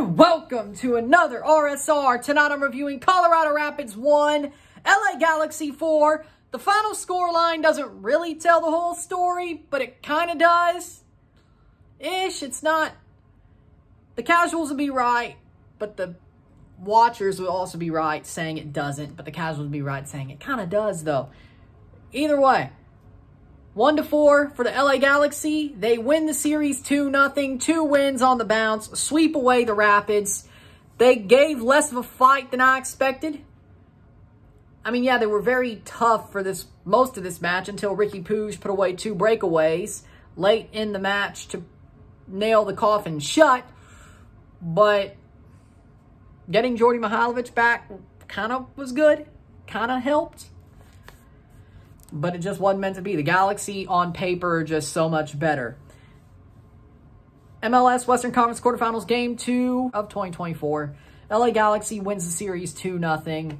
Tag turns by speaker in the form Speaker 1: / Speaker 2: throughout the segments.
Speaker 1: welcome to another RSR. Tonight I'm reviewing Colorado Rapids 1, LA Galaxy 4. The final score line doesn't really tell the whole story, but it kind of does. Ish, it's not. The casuals will be right, but the watchers will also be right saying it doesn't, but the casuals will be right saying it kind of does, though. Either way, one to four for the LA Galaxy. They win the series 2 nothing. Two wins on the bounce. Sweep away the Rapids. They gave less of a fight than I expected. I mean, yeah, they were very tough for this most of this match until Ricky Puig put away two breakaways late in the match to nail the coffin shut. But getting Djordje Mihailovic back kind of was good. Kind of helped but it just wasn't meant to be. The Galaxy on paper just so much better. MLS Western Conference Quarterfinals Game 2 of 2024. LA Galaxy wins the series 2-0.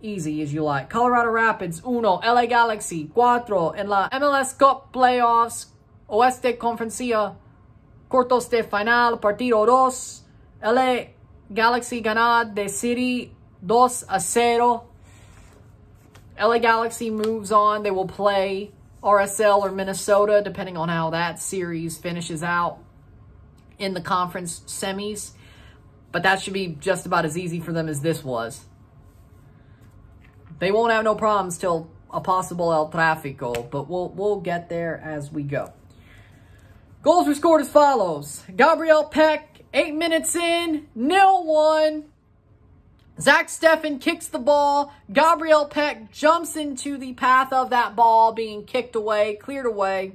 Speaker 1: Easy as you like. Colorado Rapids, uno. LA Galaxy, cuatro. En la MLS Cup Playoffs, Oeste Conferencia, Cortos de Final, Partido dos. LA Galaxy ganad de City 2 a 0. LA Galaxy moves on. They will play RSL or Minnesota, depending on how that series finishes out in the conference semis. But that should be just about as easy for them as this was. They won't have no problems till a possible El Tráfico, but we'll, we'll get there as we go. Goals were scored as follows. Gabriel Pec, eight minutes in, nil one. Zach Steffen kicks the ball. Gabriel Pec jumps into the path of that ball being kicked away, cleared away.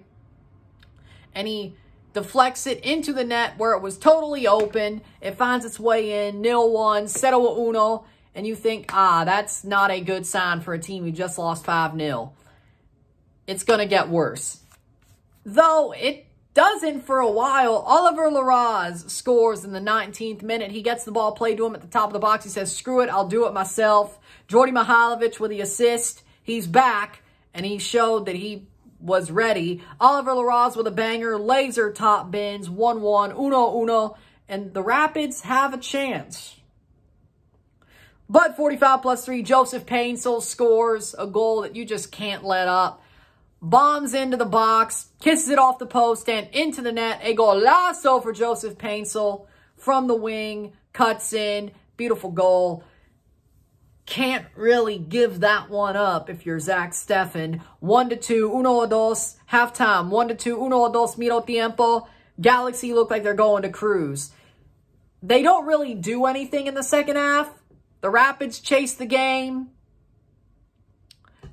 Speaker 1: And he deflects it into the net where it was totally open. It finds its way in, nil one, settle uno. And you think, ah, that's not a good sign for a team who just lost 5-0. It's going to get worse. Though it doesn't for a while. Oliver Larraz scores in the 19th minute. He gets the ball played to him at the top of the box. He says, screw it, I'll do it myself. Djordje Mihailovic with the assist. He's back, and he showed that he was ready. Oliver Larraz with a banger. Laser top bins. 1-1. Uno, uno. And the Rapids have a chance. But 45 plus 3, Joseph Paintsil scores a goal that you just can't let up bombs into the box, kisses it off the post and into the net. A golazo for Joseph Paintsil from the wing, cuts in, beautiful goal. Can't really give that one up if you're Zach Steffen. One to two, uno dos, halftime. One to two, uno dos, miro tiempo. Galaxy look like they're going to cruise. They don't really do anything in the second half. The Rapids chase the game,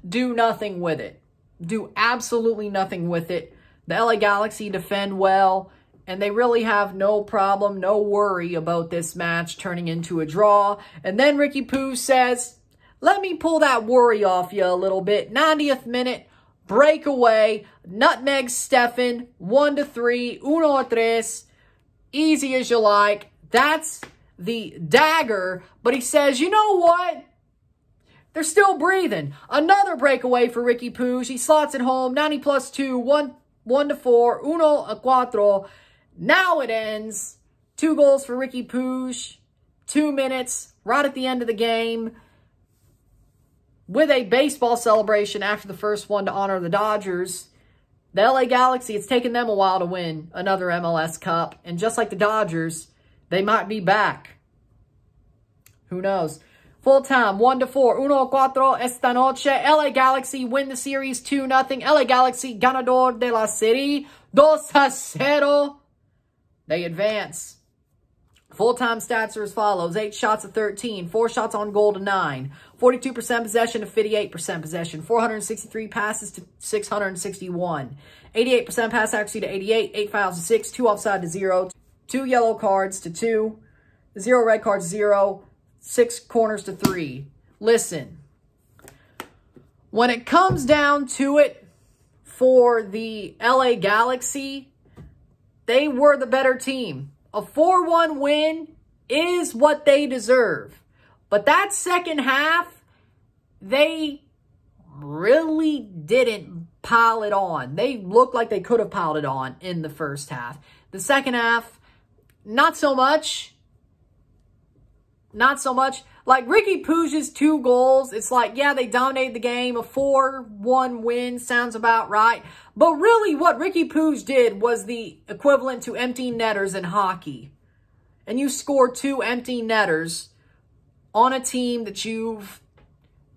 Speaker 1: do nothing with it do absolutely nothing with it. The LA Galaxy defend well, and they really have no problem, no worry about this match turning into a draw. And then Ricky Puig says, let me pull that worry off you a little bit. 90th minute, breakaway, nutmeg Steffen, 1 to 3, uno tres, easy as you like. That's the dagger. But he says, you know what? They're still breathing. Another breakaway for Ricky Puig. He slots it home. 90 plus 2. 1, one to 4. Uno a cuatro. Now it ends. Two goals for Ricky Puig. Two minutes. Right at the end of the game. With a baseball celebration after the first one to honor the Dodgers. The LA Galaxy, it's taken them a while to win another MLS Cup. And just like the Dodgers, they might be back. Who knows? Full time, 1 to 4. Uno cuatro esta noche. LA Galaxy win the series 2 nothing. LA Galaxy ganador de la serie 2 a 0. They advance. Full-time stats are as follows. 8 shots of 13. 4 shots on goal to 9. 42% possession to 58% possession. 463 passes to 661. 88% pass accuracy to 88. 8 fouls to 6. 2 offside to 0. 2 yellow cards to 2. 0 red cards 0 six corners to three. Listen, when it comes down to it for the LA Galaxy, they were the better team. A 4-1 win is what they deserve. But that second half, they really didn't pile it on. They looked like they could have piled it on in the first half. The second half, not so much. Not so much. Like Ricky Puig's two goals, it's like, yeah, they dominated the game. A 4-1 win sounds about right. But really what Ricky Puig did was the equivalent to empty netters in hockey. And you score two empty netters on a team that you've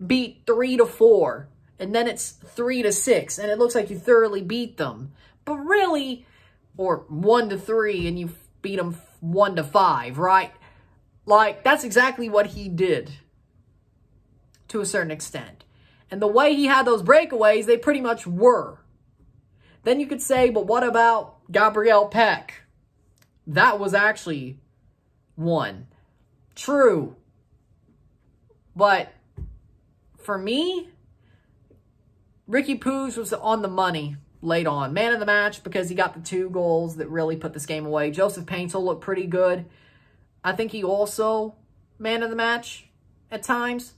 Speaker 1: beat 3 to 4. And then it's 3 to 6. And it looks like you thoroughly beat them. But really, or 1 to 3 and you beat them 1 to 5, right? Like, that's exactly what he did to a certain extent. And the way he had those breakaways, they pretty much were. Then you could say, but what about Gabriel Pec? That was actually one. True. But for me, Ricky Puig was on the money late on. Man of the match because he got the two goals that really put this game away. Joseph Paintsil looked pretty good. I think he also man of the match at times.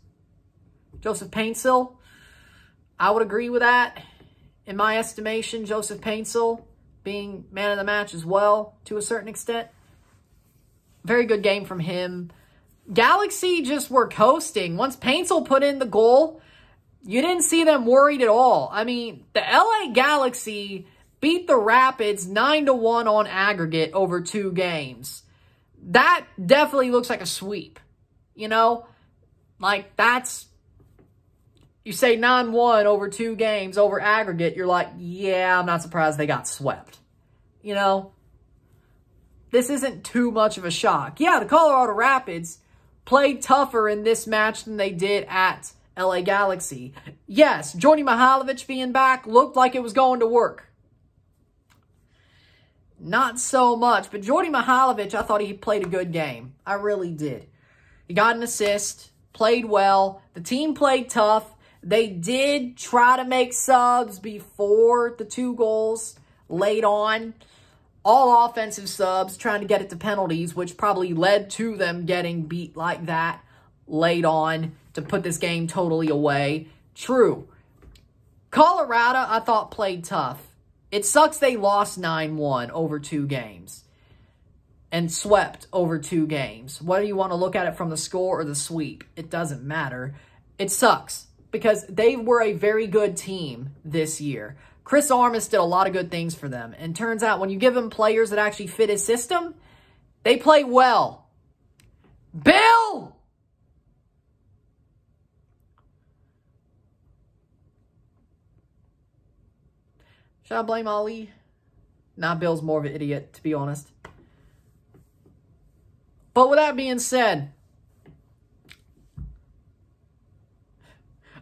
Speaker 1: Joseph Paintsil. I would agree with that. In my estimation, Joseph Paintsil being man of the match as well to a certain extent. Very good game from him. Galaxy just were coasting. Once Paintsil put in the goal, you didn't see them worried at all. I mean, the LA Galaxy beat the Rapids 9 to 1 on aggregate over two games that definitely looks like a sweep. You know, like that's, you say 9-1 over two games over aggregate. You're like, yeah, I'm not surprised they got swept. You know, this isn't too much of a shock. Yeah, the Colorado Rapids played tougher in this match than they did at LA Galaxy. Yes, Djordje Mihailovic being back looked like it was going to work. Not so much. But Djordje Mihailovic, I thought he played a good game. I really did. He got an assist, played well. The team played tough. They did try to make subs before the two goals late on. All offensive subs, trying to get it to penalties, which probably led to them getting beat like that late on to put this game totally away. True. Colorado, I thought, played tough. It sucks they lost 9-1 over two games and swept over two games. Whether you want to look at it from the score or the sweep, it doesn't matter. It sucks because they were a very good team this year. Chris Armas did a lot of good things for them. And turns out when you give him players that actually fit his system, they play well. Bill! Should I blame Ali? Nah, Bill's more of an idiot, to be honest. But with that being said,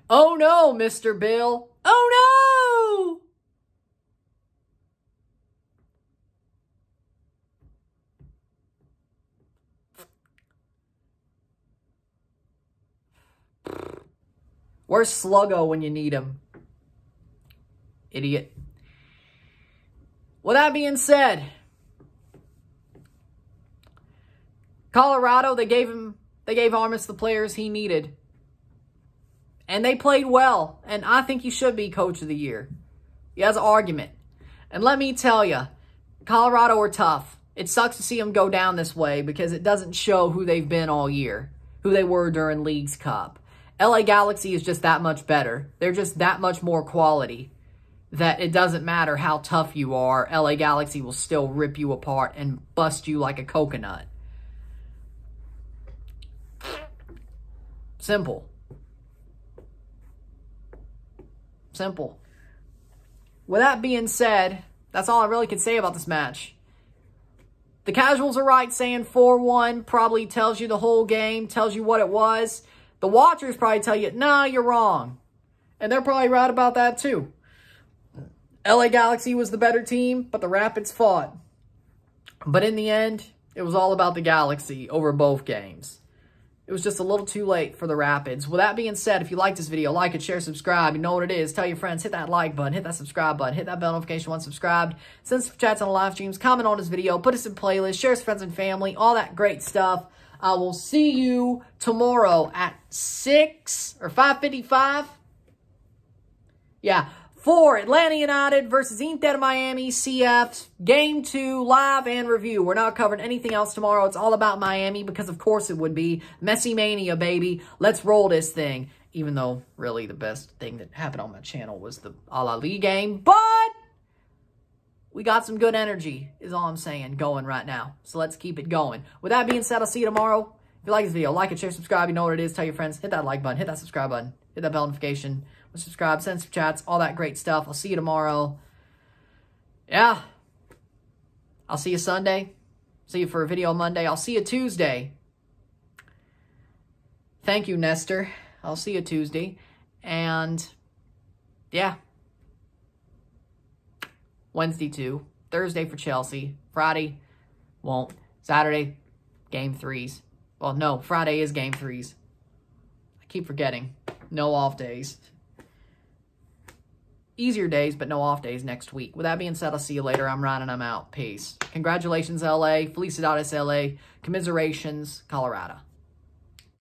Speaker 1: oh no, Mr. Bill. Oh no! Where's Sluggo when you need him? Idiot. With that being said, Colorado, they gave him, they gave Armas the players he needed. And they played well. And I think he should be coach of the year. He has an argument. And let me tell you, Colorado are tough. It sucks to see them go down this way because it doesn't show who they've been all year, who they were during Leagues Cup. LA Galaxy is just that much better. They're just that much more quality that it doesn't matter how tough you are, LA Galaxy will still rip you apart and bust you like a coconut. Simple. Simple. With that being said, that's all I really can say about this match. The casuals are right saying 4-1 probably tells you the whole game, tells you what it was. The watchers probably tell you, nah, you're wrong. And they're probably right about that too. LA Galaxy was the better team, but the Rapids fought. But in the end, it was all about the Galaxy over both games. It was just a little too late for the Rapids. With that being said, if you like this video, like it, share, subscribe. You know what it is. Tell your friends, hit that like button, hit that subscribe button, hit that bell notification once subscribed. Send some chats on the live streams, comment on this video, put us in playlist, share with friends and family, all that great stuff. I will see you tomorrow at 6 or 5.55. Yeah, for Atlanta United versus Inter Miami CF. Game two, live and review. We're not covering anything else tomorrow. It's all about Miami because, of course, it would be. Messi Mania, baby. Let's roll this thing. Even though, really, the best thing that happened on my channel was the Al Ahly game. But we got some good energy, is all I'm saying, going right now. So let's keep it going. With that being said, I'll see you tomorrow. If you like this video, like it, share, subscribe. You know what it is. Tell your friends. Hit that like button. Hit that subscribe button. Hit that bell notification. Subscribe, send some chats, all that great stuff. I'll see you tomorrow. Yeah. I'll see you Sunday. See you for a video Monday. I'll see you Tuesday. Thank you, Nestor. I'll see you Tuesday. And, yeah. Wednesday, too. Thursday for Chelsea. Friday, won't. Saturday, game threes. Well, no, Friday is game threes. I keep forgetting. No off days. Easier days, but no off days next week. With that being said, I'll see you later. I'm Ryan and I'm out. Peace. Congratulations, LA. Felicidades, LA. Commiserations, Colorado.